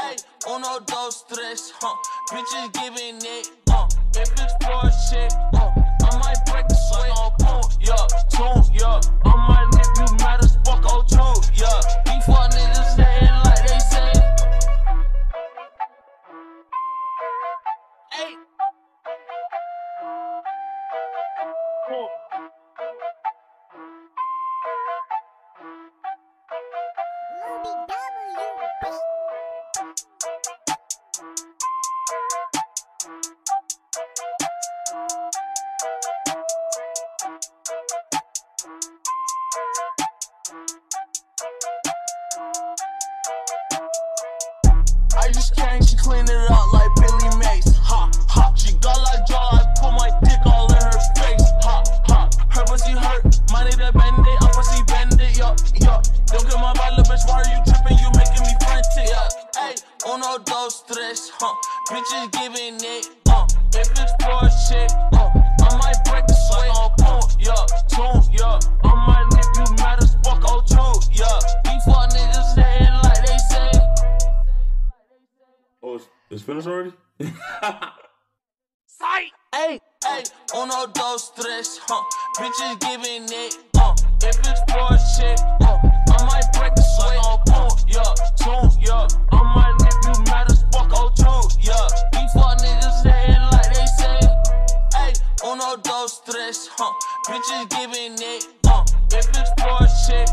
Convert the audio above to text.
Hey, uno, dos, tres, huh? Bitches giving it, uh. If it's for shit, uh. I might break the sweat, uh, boom, yeah, tune, yeah. I might leave you mad as fuck, oh, true, yeah. These fuck niggas saying like they say. Hey. Cool. Just came, she cleaned it up like Billy Mays. Ha, ha. She got like jaw, I put my dick all in her face. Ha, ha. Her pussy hurt, my nigga bend it, I'm pussy bend it, yo, yo. Don't get my bad little bitch, why are you tripping? You making me frantic, yeah. Hey, uno, dos, tres, huh. Bitches giving it, uh. If it's for shit, uh. I might It's finished already? Sight! Hey, hey, uno, dos, tres, huh? Bitches giving it if it's for shit, I might break the sweat. Oh, boom, yeah, yeah. I might you mad as fuck, oh, tune, yeah. These niggas saying like they say, hey, uno, dos, tres, huh? Bitches giving it if it's for shit,